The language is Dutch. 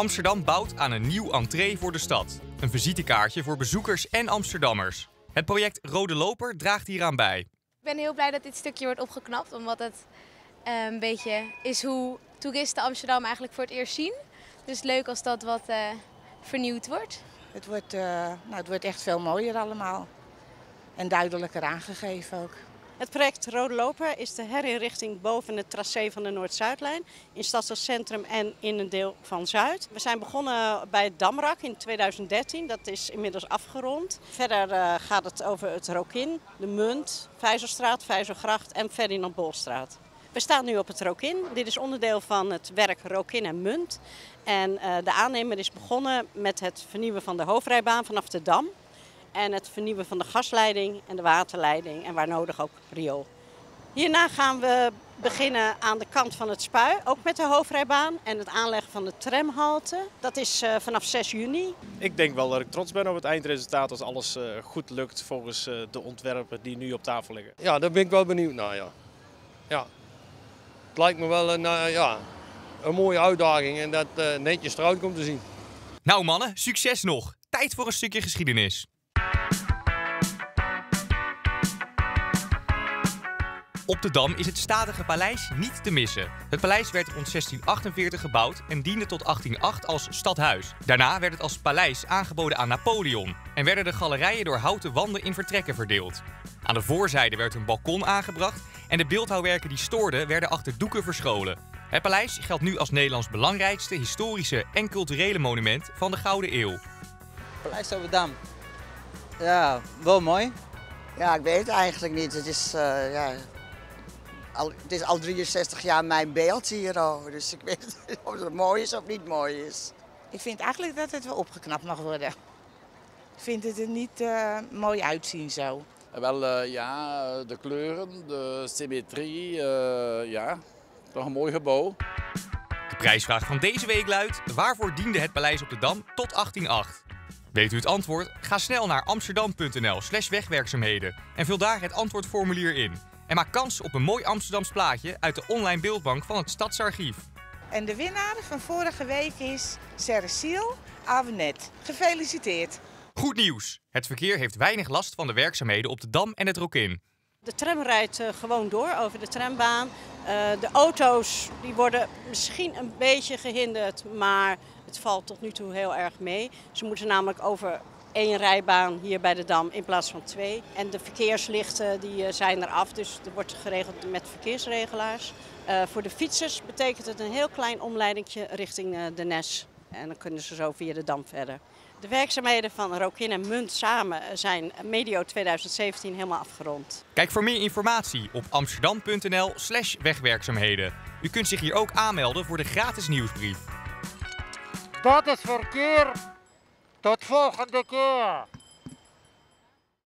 Amsterdam bouwt aan een nieuw entree voor de stad. Een visitekaartje voor bezoekers en Amsterdammers. Het project Rode Loper draagt hieraan bij. Ik ben heel blij dat dit stukje wordt opgeknapt, omdat het eh, een beetje is hoe toeristen Amsterdam eigenlijk voor het eerst zien. Dus leuk als dat wat eh, vernieuwd wordt. Het wordt, eh, nou, het wordt echt veel mooier allemaal. En duidelijker aangegeven ook. Het project Rode Loper is de herinrichting boven het tracé van de Noord-Zuidlijn in Stadscentrum en in een deel van Zuid. We zijn begonnen bij het Damrak in 2013, dat is inmiddels afgerond. Verder uh, gaat het over het Rokin, de Munt, Vijzelstraat, Vijzelgracht en Ferdinand Bolstraat. We staan nu op het Rokin. Dit is onderdeel van het werk Rokin en Munt. En uh, de aannemer is begonnen met het vernieuwen van de hoofdrijbaan vanaf de Dam en het vernieuwen van de gasleiding en de waterleiding en waar nodig ook riool. Hierna gaan we beginnen aan de kant van het spui, ook met de hoofdrijbaan en het aanleggen van de tramhalte. Dat is uh, vanaf 6 juni. Ik denk wel dat ik trots ben op het eindresultaat als alles uh, goed lukt volgens uh, de ontwerpen die nu op tafel liggen. Ja, daar ben ik wel benieuwd naar. Ja. Ja. Het lijkt me wel een, ja, een mooie uitdaging en dat netjes eruit komt te zien. Nou mannen, succes nog! Tijd voor een stukje geschiedenis. Op de Dam is het statige paleis niet te missen. Het paleis werd rond 1648 gebouwd en diende tot 1808 als stadhuis. Daarna werd het als paleis aangeboden aan Napoleon en werden de galerijen door houten wanden in vertrekken verdeeld. Aan de voorzijde werd een balkon aangebracht en de beeldhouwwerken die stoorden werden achter doeken verscholen. Het paleis geldt nu als Nederlands belangrijkste historische en culturele monument van de Gouden Eeuw. Paleis op de Dam. Ja, wel mooi. Ja, ik weet het eigenlijk niet. Het is, uh, ja, al, het is al 63 jaar mijn beeld hier. Dus ik weet niet of het mooi is of niet mooi is. Ik vind eigenlijk dat het wel opgeknapt mag worden. Ik vind het er niet uh, mooi uitzien zo. Wel uh, ja, de kleuren, de symmetrie, uh, ja, toch een mooi gebouw. De prijsvraag van deze week luidt: waarvoor diende het paleis op de Dam tot 1808? Weet u het antwoord? Ga snel naar amsterdam.nl/slash wegwerkzaamheden en vul daar het antwoordformulier in. En maak kans op een mooi Amsterdams plaatje uit de online beeldbank van het Stadsarchief. En de winnaar van vorige week is Ceresiel Avenet. Gefeliciteerd! Goed nieuws! Het verkeer heeft weinig last van de werkzaamheden op de Dam en het Rokin. De tram rijdt uh, gewoon door over de trambaan. Uh, de auto's die worden misschien een beetje gehinderd, maar het valt tot nu toe heel erg mee. Ze moeten namelijk over één rijbaan hier bij de Dam in plaats van twee. En de verkeerslichten die zijn eraf, dus er wordt geregeld met verkeersregelaars. Uh, voor de fietsers betekent het een heel klein omleidingje richting de Nes. En dan kunnen ze zo via de Dam verder. De werkzaamheden van Rokin en Munt samen zijn medio 2017 helemaal afgerond. Kijk voor meer informatie op amsterdam.nl slash wegwerkzaamheden. U kunt zich hier ook aanmelden voor de gratis nieuwsbrief. Dat is verkeer. Tot volgende keer.